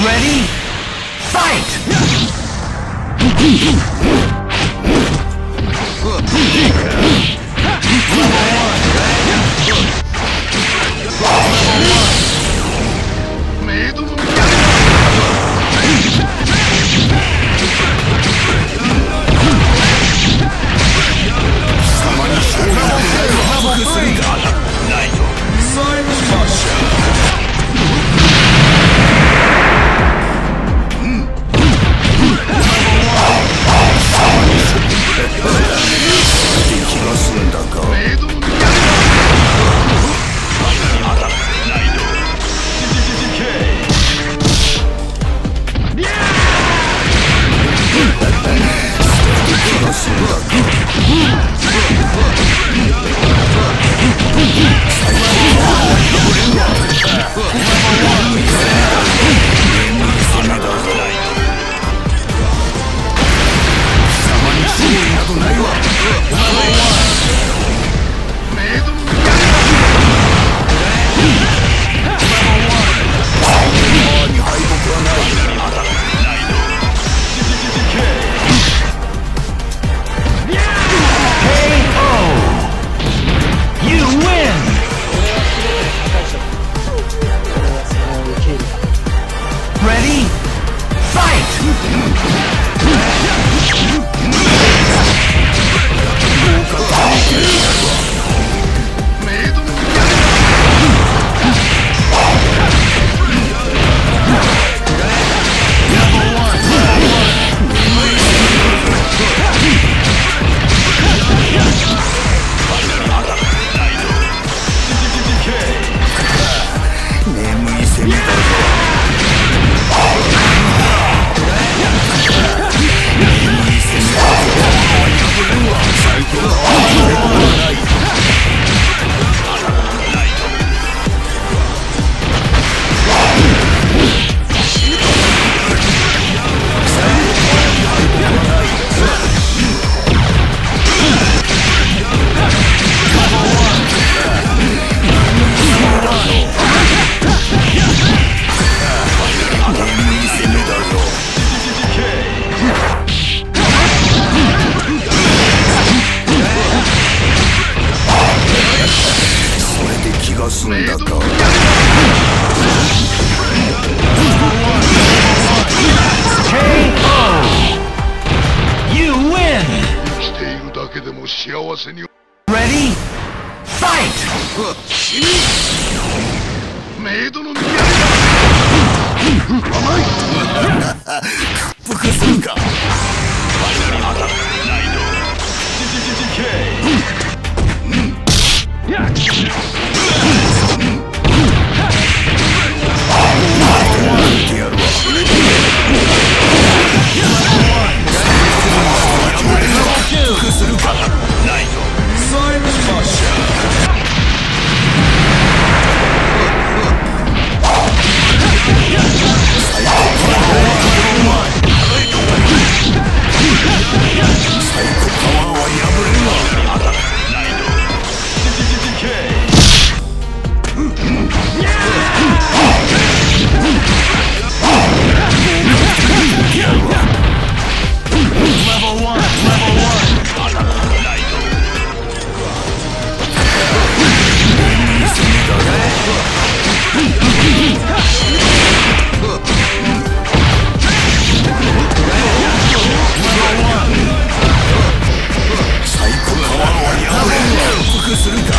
Ready? Fight! ないよ。You win! 生きているだけでも幸せに。Ready? Fight! メイドの服するか。DK するか